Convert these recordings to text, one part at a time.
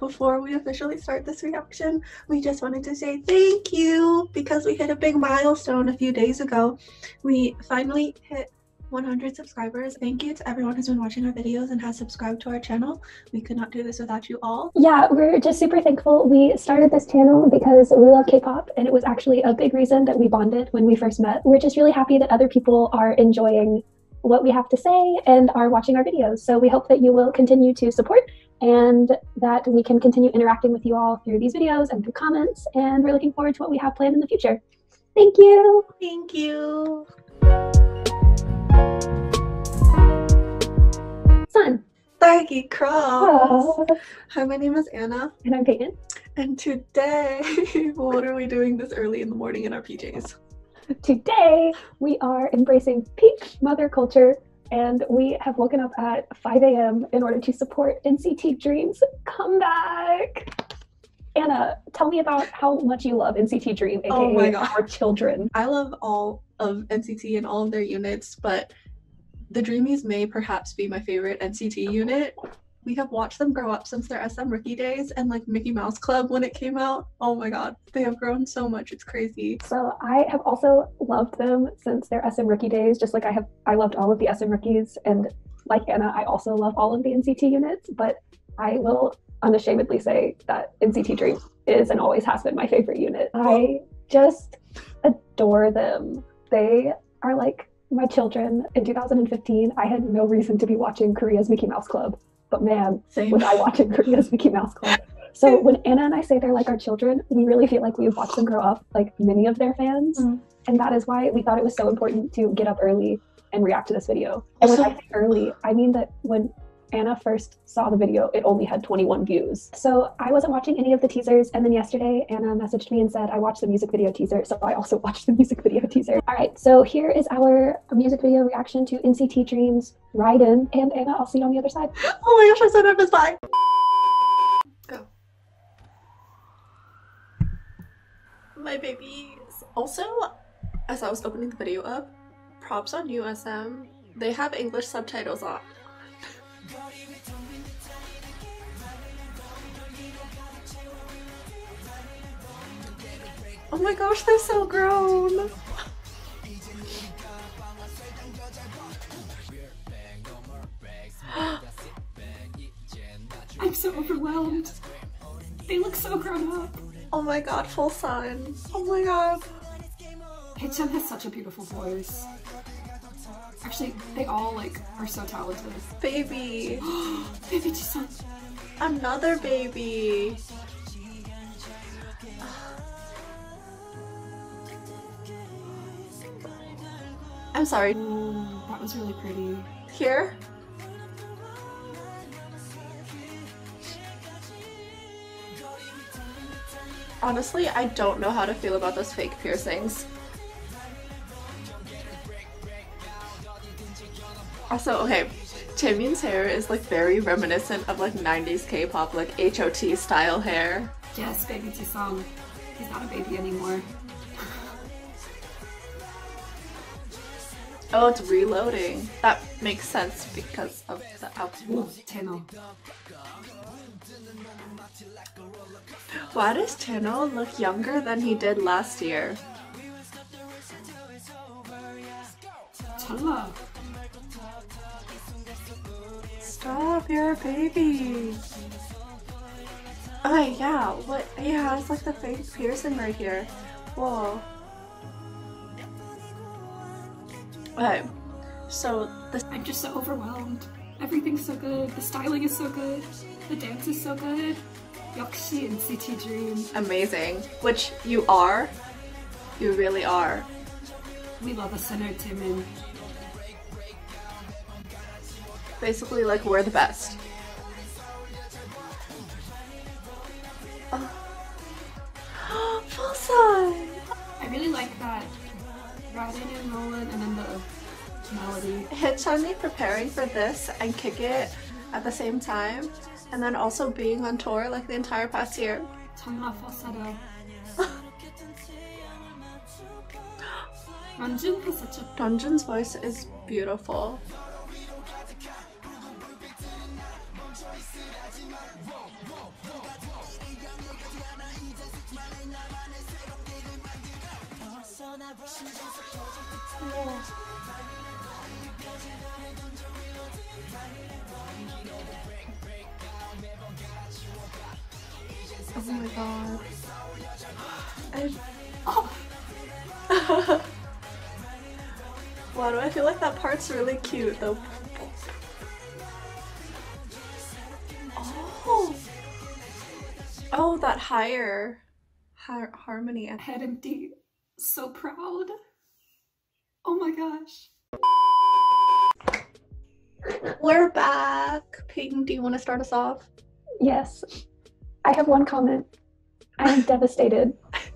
before we officially start this reaction, we just wanted to say thank you because we hit a big milestone a few days ago. We finally hit 100 subscribers. Thank you to everyone who's been watching our videos and has subscribed to our channel. We could not do this without you all. Yeah, we're just super thankful. We started this channel because we love K-pop and it was actually a big reason that we bonded when we first met. We're just really happy that other people are enjoying what we have to say and are watching our videos. So we hope that you will continue to support and that we can continue interacting with you all through these videos and through comments. And we're looking forward to what we have planned in the future. Thank you. Thank you. Sun. Starkey Cross. Oh. Ah. Hi, my name is Anna. And I'm Peyton. And today, what are we doing this early in the morning in our PJs? Today, we are embracing peak mother culture and we have woken up at 5 a.m. in order to support NCT Dream's comeback. Anna, tell me about how much you love NCT Dream, aka Oh my God. our children. I love all of NCT and all of their units, but the Dreamies may perhaps be my favorite NCT unit. We have watched them grow up since their SM rookie days and like Mickey Mouse Club when it came out. Oh my god, they have grown so much. It's crazy. So I have also loved them since their SM rookie days, just like I have I loved all of the SM rookies and like Anna, I also love all of the NCT units, but I will unashamedly say that NCT Dream is and always has been my favorite unit. I just adore them. They are like my children. In 2015, I had no reason to be watching Korea's Mickey Mouse Club, but man, Same. was I watching Korea's Mickey Mouse Club. So when Anna and I say they're like our children, we really feel like we've watched them grow up, like many of their fans. Mm. And that is why we thought it was so important to get up early and react to this video. And when I say early, I mean that when Anna first saw the video, it only had 21 views. So I wasn't watching any of the teasers. And then yesterday, Anna messaged me and said, I watched the music video teaser. So I also watched the music video teaser. All right, so here is our music video reaction to NCT Dreams Ridin'. And Anna, I'll see you on the other side. Oh my gosh, I said nervous. Bye. Go. My babies. Also, as I was opening the video up, props on USM. They have English subtitles on. Oh my gosh, they're so grown. I'm so overwhelmed. They look so grown up. Oh my god, full sun. Oh my god. Haechan has such a beautiful voice. Actually, they all like are so talented. Baby. Baby Jisung. Another baby. I'm sorry. Ooh, that was really pretty. Here? Honestly, I don't know how to feel about those fake piercings. Also, okay, Jaemin's hair is like very reminiscent of like 90s K-pop, like HOT style hair. Yes, baby Jisung. He's not a baby anymore. Oh, it's reloading. That makes sense because of the. Jeno. Why does Jeno look younger than he did last year? Chenle. Stop, you're a baby. Oh yeah, what? Yeah, it's like the fake piercing right here. Whoa. Okay, so this I'm just so overwhelmed. Everything's so good. The styling is so good. The dance is so good. Yakshi and CT Dream. amazing, which you are. You really are. We love a center Jaemin. Basically, like we're the best. Oh. Full sun. I really like that Ridin' and Roland and then the melody. Hitchani preparing for this and kick it at the same time, and then also being on tour like the entire past year. Chenle falsetto. Renjun has such a Dungeon's voice is beautiful. Oh my god. I... Oh! Why do I feel like that part's really cute though. Oh, that higher har- harmony. head empty. So proud. Oh my gosh. We're back. Peyton, do you want to start us off? Yes. I have one comment. I am devastated.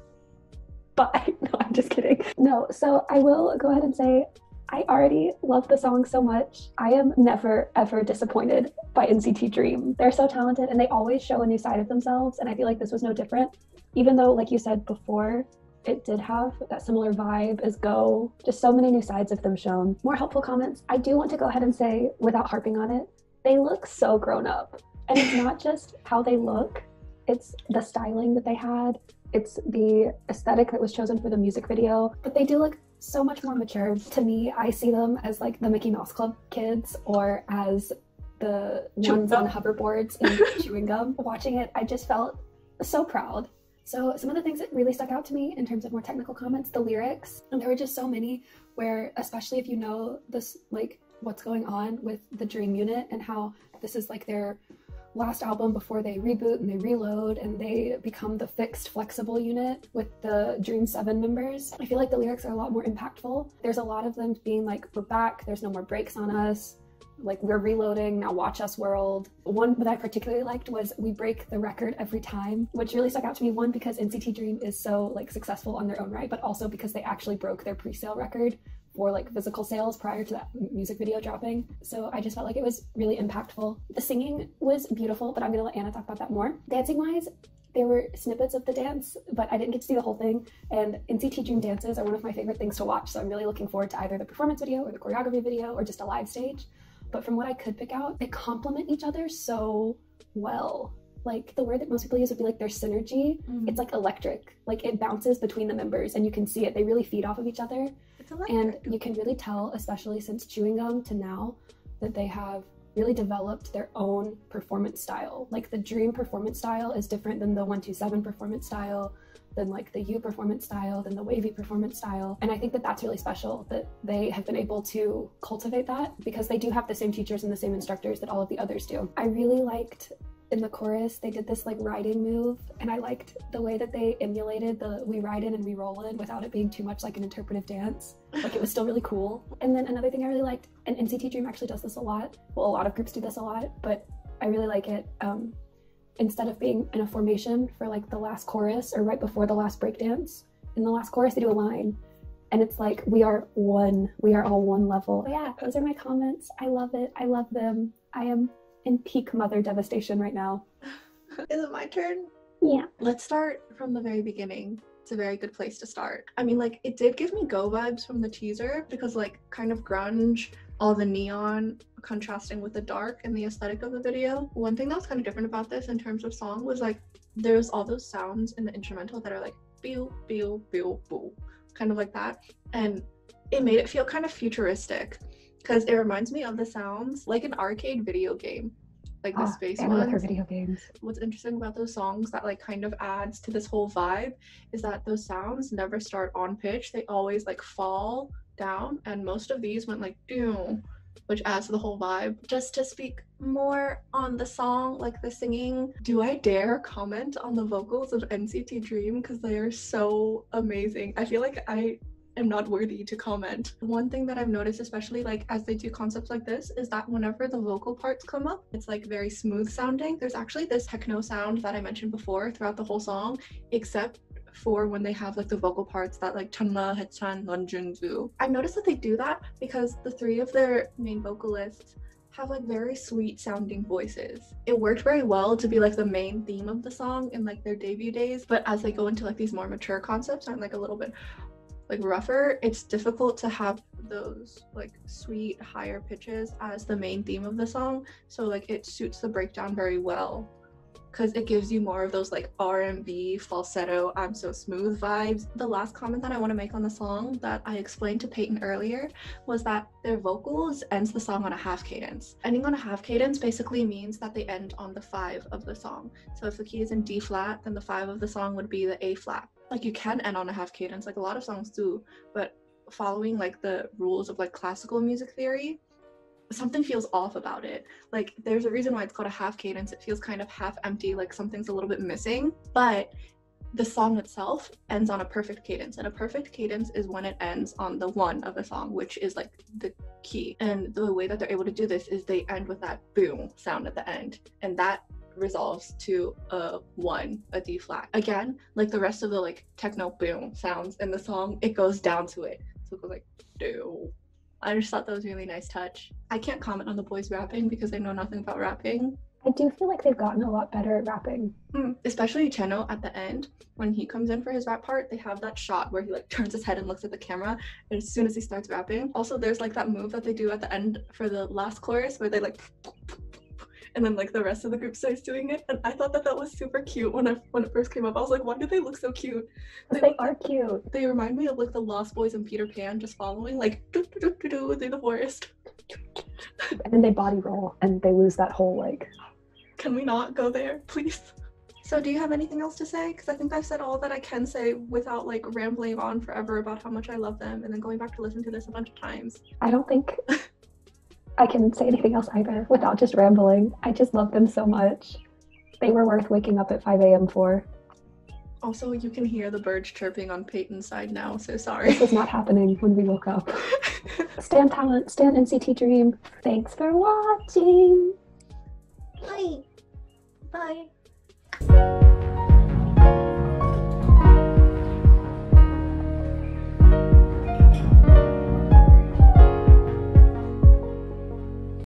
But no, I'm just kidding. No, so I will go ahead and say I already love the song so much. I am never ever disappointed by NCT Dream. They're so talented and they always show a new side of themselves and I feel like this was no different. Even though like you said before, it did have that similar vibe as Go. Just so many new sides of them shown. More helpful comments. I do want to go ahead and say without harping on it, they look so grown up. And it's not just how they look, it's the styling that they had, it's the aesthetic that was chosen for the music video. But they do look so much more mature. To me, I see them as like the Mickey Mouse Club kids or as the Chewing ones on hoverboards and chewing gum. Watching it, I just felt so proud. So some of the things that really stuck out to me in terms of more technical comments, the lyrics, and there were just so many where, especially if you know this, like what's going on with the Dream Unit and how this is like their last album before they reboot and they reload and they become the fixed flexible unit with the Dream 7 members. I feel like the lyrics are a lot more impactful. There's a lot of them being like, we're back, there's no more breaks on us, like we're reloading, now watch us world. One that I particularly liked was we break the record every time, which really stuck out to me. One, because NCT Dream is so like successful on their own right, but also because they actually broke their pre-sale record for like physical sales prior to that music video dropping. So I just felt like it was really impactful. The singing was beautiful, but I'm gonna let Anna talk about that more. Dancing wise, there were snippets of the dance, but I didn't get to see the whole thing. And NCT Dream dances are one of my favorite things to watch. So I'm really looking forward to either the performance video or the choreography video or just a live stage. But from what I could pick out, they complement each other so well. Like the word that most people use would be like their synergy. Mm-hmm. It's like electric. Like it bounces between the members and you can see it. They really feed off of each other. And you can really tell, especially since chewing gum to now, that they have really developed their own performance style. Like the Dream performance style is different than the 127 performance style, than like the U performance style, than the WayV performance style. And I think that that's really special that they have been able to cultivate that because they do have the same teachers and the same instructors that all of the others do. I really liked in the chorus they did this like riding move and i liked the way that they emulated the we ride in and we roll in without it being too much like an interpretive dance. Like it was still really cool. And then another thing i really liked and nct dream actually does this a lot. Well a lot of groups do this a lot but i really like it um instead of being in a formation for like the last chorus or right before the last breakdance in the last chorus they do a line and it's like we are one. We are all one level. But yeah those are my comments. I love it. I love them. I am in peak mother devastation right now Is it my turn? yeah Let's start from the very beginning. It's a very good place to start. I mean, like, it did give me go vibes from the teaser because, like, kind of grunge, all the neon contrasting with the dark and the aesthetic of the video. One thing that was kind of different about this in terms of song was like, there's all those sounds in the instrumental that are like, pew, pew, pew, boo, kind of like that. And it made it feel kind of futuristic because it reminds me of the sounds like an arcade video game. Like the Ah, space with her video games. What's interesting about those songs that like kind of adds to this whole vibe is that those sounds never start on pitch. They always like fall down and most of these went like doom which adds to the whole vibe. Just to speak more on the song like the singing do i dare comment on the vocals of nct dream? Because they are so amazing. I feel like i am not worthy to comment. One thing that I've noticed, especially like as they do concepts like this, is that whenever the vocal parts come up, it's like very smooth sounding. There's actually this techno sound that I mentioned before throughout the whole song, except for when they have like the vocal parts that like Chenle, Haechan, Lunjunzu. I've noticed that they do that because the three of their main vocalists have like very sweet sounding voices. It worked very well to be like the main theme of the song in like their debut days, but as they go into like these more mature concepts and like a little bit like rougher, it's difficult to have those like sweet higher pitches as the main theme of the song. So like it suits the breakdown very well because it gives you more of those like R&B falsetto I'm so smooth vibes. The last comment that I want to make on the song that I explained to Peyton earlier was that their vocals ends the song on a half cadence. Ending on a half cadence basically means that they end on the 5 of the song. So if the key is in D flat, then the 5 of the song would be the A flat. Like you can end on a half cadence like a lot of songs do, but following like the rules of like classical music theory, something feels off about it. Like there's a reason why it's called a half cadence. It feels kind of half empty, like something's a little bit missing. But the song itself ends on a perfect cadence. And a perfect cadence is when it ends on the one of the song, which is like the key. And the way that they're able to do this is they end with that boom sound at the end. And that resolves to a one, a D flat. Again, like the rest of the like techno boom sounds in the song, it goes down to it. So it goes like do I just thought that was a really nice touch. I can't comment on the boys rapping because I know nothing about rapping. I do feel like they've gotten a lot better at rapping. Mm, especially Jeno at the end when he comes in for his rap part, they have that shot where he like turns his head and looks at the camera and as soon as he starts rapping. Also, there's like that move that they do at the end for the last chorus where they like and then like the rest of the group starts doing it and i thought that that was super cute when i when it first came up. I was like why do they look so cute? They, they are cute. they remind me of like the lost boys and peter pan just following like doo, doo, doo, doo, through the forest and then they body roll and they lose that whole like can we not go there please? So do you have anything else to say? Because i think i've said all that i can say without like rambling on forever about how much i love them and then going back to listen to this a bunch of times. I don't think I can say anything else either without just rambling. I just love them so much. They were worth waking up at 5 a.m. for. Also, you can hear the birds chirping on Peyton's side now, so sorry. This was not happening when we woke up. Stan Talent, Stan NCT Dream. Thanks for watching. Bye. Bye.